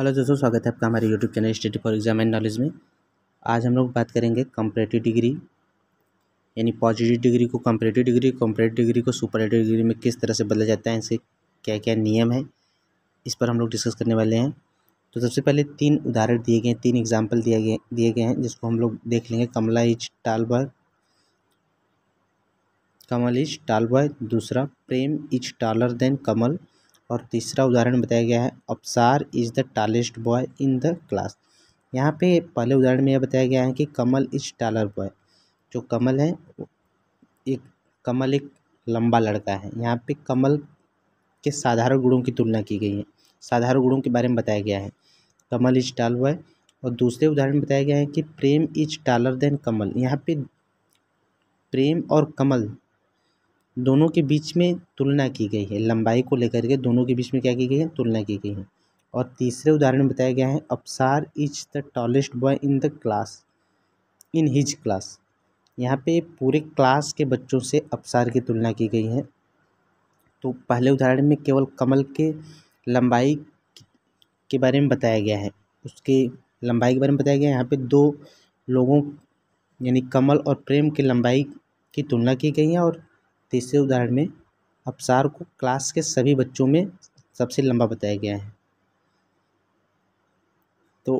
Hello दोस्तों, स्वागत है आपका हमारे YouTube channel study for exam and knowledge में। आज हम लोग बात करेंगे कंपरेटिव डिग्री यानी पॉजिटिव डिग्री को कंपरेटिव डिग्री कंपरेटिव डिग्री को सुपरेटिव डिग्री में किस तरह से बदला जाता है इसके क्या क्या नियम है, इस पर हम लोग डिस्कस करने वाले हैं। तो सबसे पहले तीन उदाहरण दिए गए तीन एग्ज़ाम्पल दिए गए दिए गए हैं, जिसको हम लोग देख लेंगे। Kamla is tall boy Kamal is tall boy दूसरा Prem is taller than Kamal और तीसरा उदाहरण बताया गया है, Absar is the tallest boy in the class यहाँ पे पहले उदाहरण में यह बताया गया है कि कमल इज़ टालर बॉय जो कमल है, एक, कमल एक लंबा लड़का है। यहाँ पे कमल के साधारण गुणों की तुलना की गई है। साधारण गुणों के बारे में बताया गया है। कमल इज़ टाल बॉय और दूसरे उदाहरण में बताया गया है कि Prem is taller than Kamal. यहाँ पे प्रेम और कमल दोनों के बीच में तुलना की गई है। लंबाई को लेकर के दोनों के बीच में क्या की गई है? तुलना की गई है। और तीसरे उदाहरण में बताया गया है Apsar is the tallest boy in the class, in his class. यहाँ पे पूरे क्लास के बच्चों से अपसार की तुलना की गई है। तो पहले उदाहरण में केवल कमल के लंबाई के बारे में बताया गया है। उसके लंबाई के बारे में बताया गया है। यहाँ पे दो लोगों, यानी कमल और प्रेम की लंबाई की तुलना की गई है और तीसरे उदाहरण में अपसार को क्लास के सभी बच्चों में सबसे लंबा बताया गया है। तो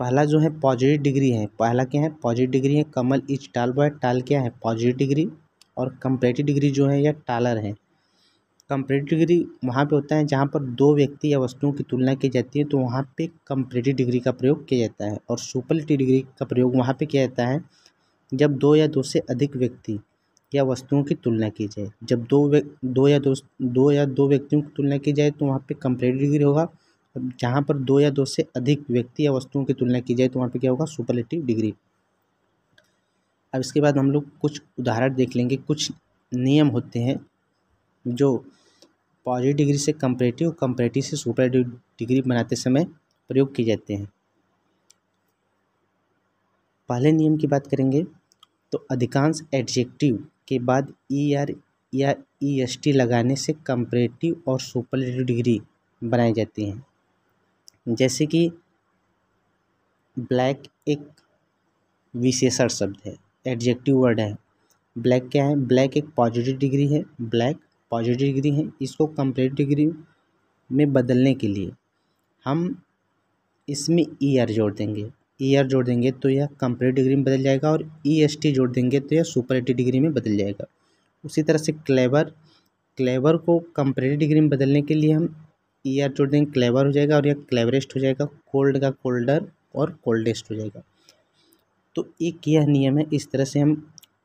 पहला जो है पॉजिटिव डिग्री है। पहला क्या है? पॉजिटिव डिग्री है। कमल इज़ टाल बॉय टाल क्या है? पॉजिटिव डिग्री और कंपरेटिव डिग्री जो है यह टालर है। कंपरेटिव डिग्री वहाँ पे होता है जहाँ पर दो व्यक्ति या वस्तुओं की तुलना की जाती है तो वहाँ पे कंपरेटिव डिग्री का प्रयोग किया जाता है और सुपरलेटिव डिग्री का प्रयोग वहाँ पे किया जाता है जब दो या दो से अधिक व्यक्ति या वस्तुओं की तुलना की जाए। जब दो दो या दो दो या दो व्यक्तियों की तुलना की जाए तो वहाँ पे कंपेरेटिव डिग्री होगा? जहाँ पर दो या दो से अधिक व्यक्ति या वस्तुओं की तुलना की जाए तो वहाँ पे क्या होगा? सुपरलेटिव डिग्री अब इसके बाद हम लोग कुछ उदाहरण देख लेंगे। कुछ नियम होते हैं जो पॉजिटिव डिग्री से कंपेरेटिव कंपेरेटिव से सुपरलेटिव डिग्री बनाते समय प्रयोग किए जाते हैं। पहले नियम की बात करेंगे तो अधिकांश एडजेक्टिव के बाद ई आर या ई एस टी लगाने से कंपरेटिव और सुपरलेटिव डिग्री बनाई जाती हैं। जैसे कि ब्लैक एक विशेषण शब्द है एडजेक्टिव वर्ड है। ब्लैक क्या है? ब्लैक एक पॉजिटिव डिग्री है ब्लैक पॉजिटिव डिग्री है। इसको कंपरेटिव डिग्री में बदलने के लिए हम इसमें ई आर जोड़ देंगे। ई आर जोड़ देंगे तो यह कंपरेटिव डिग्री में बदल जाएगा और ई एस टी जोड़ देंगे तो यह सुपरेटिव डिग्री में बदल जाएगा। उसी तरह से क्लेवर क्लेवर को कंपरेटिव डिग्री में बदलने के लिए हम ई आर जोड़ देंगे, क्लेवर हो जाएगा और यह क्लेवरेस्ट हो जाएगा, कोल्ड का कोल्डर और कोल्डेस्ट हो जाएगा। तो एक यह नियम है, इस तरह से हम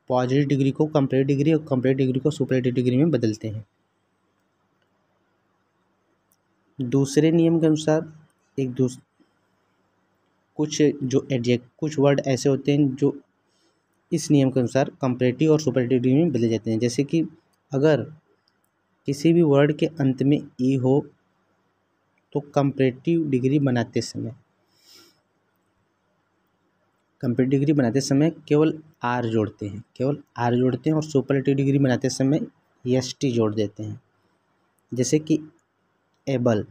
पॉजिटिव डिग्री को कंपरेटिव डिग्री और कंपरेटिव डिग्री को सुपरेटिव डिग्री में बदलते हैं। दूसरे नियम के अनुसार एक दूस कुछ जो एडजेक्ट कुछ वर्ड ऐसे होते हैं जो इस नियम के अनुसार कंपरेटिव और सुपरेटिव डिग्री में बदले जाते हैं। जैसे कि अगर किसी भी वर्ड के अंत में ई हो तो कंपरेटिव डिग्री बनाते समय कंपरेटिव डिग्री बनाते समय केवल आर जोड़ते हैं। केवल आर जोड़ते हैं और सुपरेटिव डिग्री बनाते समय एस टी जोड़ देते हैं। जैसे कि एबल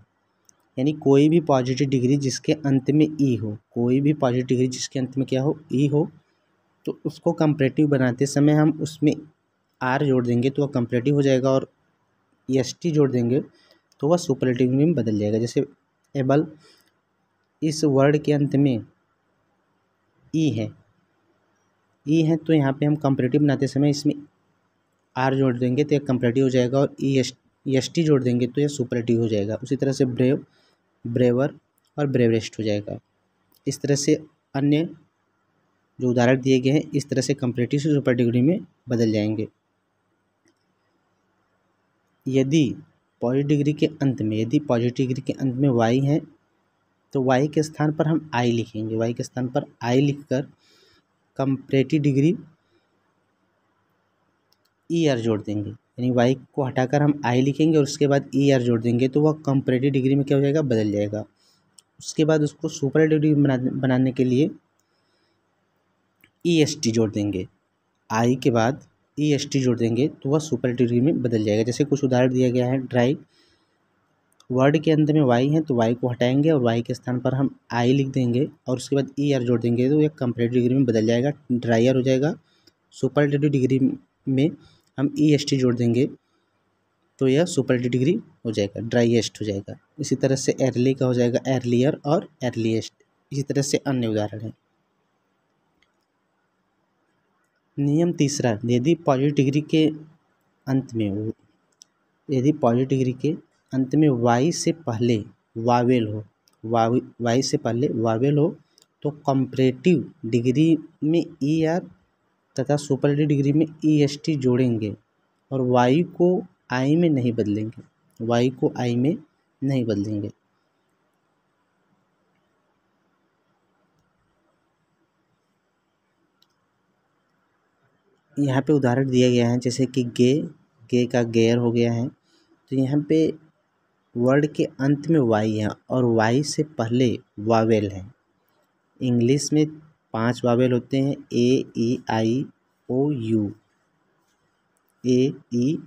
यानी कोई भी पॉजिटिव डिग्री जिसके अंत में ई हो, कोई भी पॉजिटिव डिग्री जिसके अंत में क्या हो ई हो तो उसको कंपरेटिव बनाते समय हम उसमें आर जोड़ देंगे तो वह कंपरेटिव हो जाएगा और एस टी जोड़ देंगे तो वह सुपरेटिव में बदल जाएगा। जैसे एबल इस वर्ड के अंत में ई है ई है तो यहाँ पे हम कंपरेटिव बनाते समय इसमें आर जोड़ देंगे तो यह कंपरेटिव हो जाएगा और ई एस एस टी जोड़ देंगे तो यह सुपरेटिव हो जाएगा। उसी तरह से ब्रेव ब्रेवर और ब्रेवरेस्ट हो जाएगा। इस तरह से अन्य जो उदाहरण दिए गए हैं, इस तरह से कंपरेटिव से सुपर डिग्री में बदल जाएँगे। यदि पॉजिटिव डिग्री के अंत में, यदि पॉजिटिव डिग्री के अंत में वाई है तो वाई के स्थान पर हम आई लिखेंगे। वाई के स्थान पर आई लिखकर कंपरेटिव डिग्री ई आर जोड़ देंगे। यानी वाई को हटाकर हम आई लिखेंगे और उसके बाद ई आर जोड़ देंगे तो वह कंपरेटिव डिग्री में क्या हो जाएगा? बदल जाएगा। उसके बाद उसको सुपर डिग्री बना, बनाने के लिए ई एस टी जोड़ देंगे। आई के बाद ई एस टी जोड़ देंगे तो वह सुपर डिग्री में बदल जाएगा। जैसे कुछ उदाहरण दिया गया है ड्राई वर्ड के अंत में वाई है तो वाई को हटाएँगे और वाई के स्थान पर हम आई लिख देंगे और उसके बाद ई आर जोड़ देंगे तो ये कंपरेटिव डिग्री में बदल जाएगा ड्राइयर हो जाएगा। सुपरलेटिव डिग्री में हम ई एस टी जोड़ देंगे तो यह सुपरलेटिव डिग्री हो जाएगा ड्राइएस्ट हो जाएगा। इसी तरह से एर्ली का हो जाएगा एर्लियर और एर्लीस्ट इसी तरह से अन्य उदाहरण है। नियम तीसरा, यदि पॉजिटिव डिग्री के अंत में यदि पॉजिटिव डिग्री के अंत में वाई से पहले वावेल हो वावी वाई से पहले वावेल हो तो कंपरेटिव डिग्री में ई e आर तथा सुपरलेटिव डिग्री में ई एस टी जोड़ेंगे और वाई को आई में नहीं बदलेंगे। वाई को आई में नहीं बदलेंगे। यहाँ पे उदाहरण दिया गया है, जैसे कि गे गे का गेयर हो गया है। तो यहाँ पे वर्ड के अंत में वाई है और वाई से पहले वावेल है। इंग्लिश में पाँच वावेल होते हैं ए ई आई ओ U A E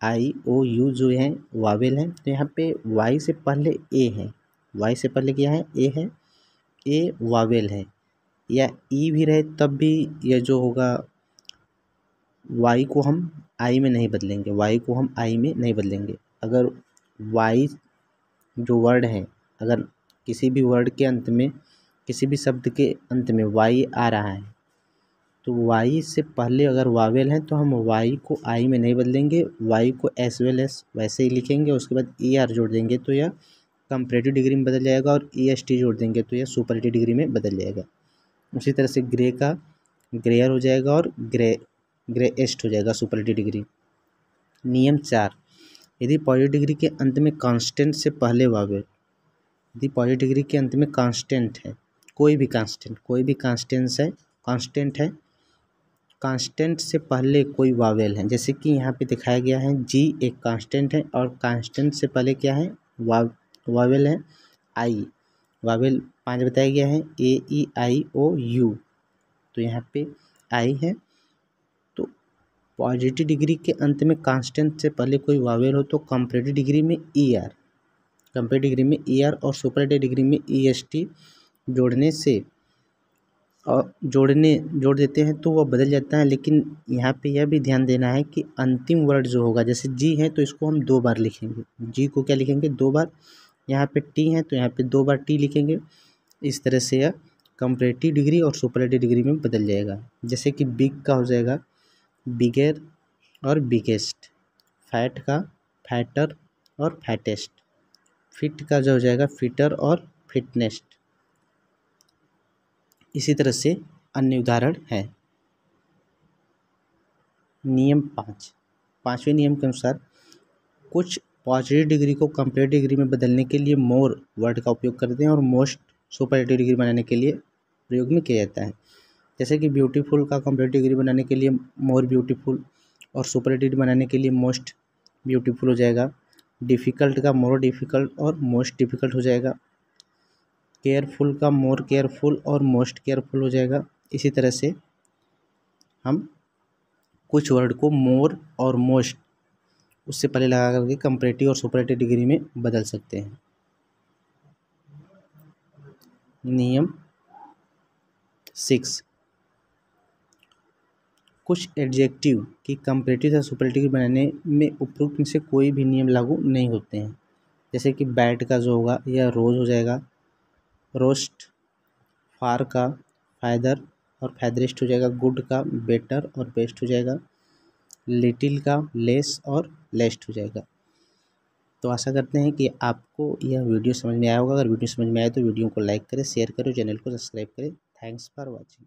I O you जो है वावेल है तो यहाँ पे वाई से पहले ए है। वाई से पहले क्या है? ए है। ए वावेल है। या ई भी रहे, तब भी यह जो होगा वाई को हम आई में नहीं बदलेंगे। वाई को हम आई में नहीं बदलेंगे। अगर वाई जो वर्ड है, अगर किसी भी वर्ड के अंत में किसी भी शब्द के अंत में वाई आ रहा है। तो वाई से पहले अगर वावेल है तो हम वाई को आई में नहीं बदलेंगे। वाई को एस वेल एस वैसे ही लिखेंगे, उसके बाद ई आर जोड़ देंगे तो यह कंपरेटिव डिग्री में बदल जाएगा और ई एस टी जोड़ देंगे तो यह सुपरेटिव डिग्री में बदल जाएगा। उसी तरह से ग्रे का ग्रेयर हो जाएगा और ग्रे ग्रेएस्ट हो जाएगा सुपरलेटिव डिग्री। नियम चार, यदि पॉजिटिव डिग्री के अंत में कांस्टेंट से पहले वावेल, यदि पॉजिटिव डिग्री के अंत में कांस्टेंट है कोई भी कांस्टेंट कोई भी कांस्टेंस है कांस्टेंट है। कांस्टेंट से पहले कोई वावेल है। जैसे कि यहाँ पे दिखाया गया है जी एक कांस्टेंट है और कांस्टेंट से पहले क्या है? वा वावेल है आई वावेल पाँच बताया गया है ए ई आई ओ यू तो यहाँ पे आई है। तो पॉजिटिव डिग्री के अंत में कांस्टेंट से पहले कोई वावेल हो तो कंपरेटिव डिग्री में ई आर कंपरेटिव डिग्री में ई आर और सुपरेटिव डिग्री में ई एस टी जोड़ने से, और जोड़ने, जोड़ देते हैं तो वह बदल जाता है, लेकिन यहाँ पे यह भी ध्यान देना है कि अंतिम वर्ड जो होगा, जैसे जी है तो इसको हम दो बार लिखेंगे। जी को क्या लिखेंगे? दो बार। यहाँ पे टी है तो यहाँ पे दो बार टी लिखेंगे। इस तरह से यह कंपरेटिव डिग्री और सुपरेटिव डिग्री में बदल जाएगा। जैसे कि बिग का हो जाएगा बिगेर और बिगेस्ट फैट का फैटर और फैटेस्ट फिट का जो हो जाएगा फिटर और फिटनेस्ट इसी तरह से अन्य उदाहरण है। नियम पाँच। पाँचवें नियम के अनुसार कुछ पॉजिटिव डिग्री को कंपेरेटिव डिग्री में बदलने के लिए मोर वर्ड का उपयोग करते हैं और मोस्ट सुपरेटिव डिग्री बनाने के लिए प्रयोग में किया जाता है। जैसे कि ब्यूटीफुल का कंप्लीट डिग्री बनाने के लिए मोर ब्यूटीफुल और सुपर डिग्री बनाने के लिए मोस्ट ब्यूटीफुल हो जाएगा। डिफ़िकल्ट का मोर डिफ़िकल्ट और मोस्ट डिफ़िकल्ट हो जाएगा। केयरफुल का मोर केयरफुल और मोस्ट केयरफुल हो जाएगा। इसी तरह से हम कुछ वर्ड को मोर और मोस्ट, उससे पहले लगा करके कंपरेटिव और सुपरेटिव डिग्री में बदल सकते हैं। नियम सिक्स। कुछ एडजेक्टिव की कंपरेटिव या सुपरेटिव बनाने में उपरोक्त में से कोई भी नियम लागू नहीं होते हैं। जैसे कि बैट का जो होगा यह रोज़ हो जाएगा रोस्ट, फार का फायदर और फैदरिस्ट हो जाएगा, गुड का बेटर और बेस्ट हो जाएगा, लिटिल का लेस और लेस्ट हो जाएगा। तो आशा करते हैं कि आपको यह वीडियो समझ में आया होगा। अगर वीडियो समझ में आए तो वीडियो को लाइक करें, शेयर करें, चैनल को सब्सक्राइब करें। Thanks for watching.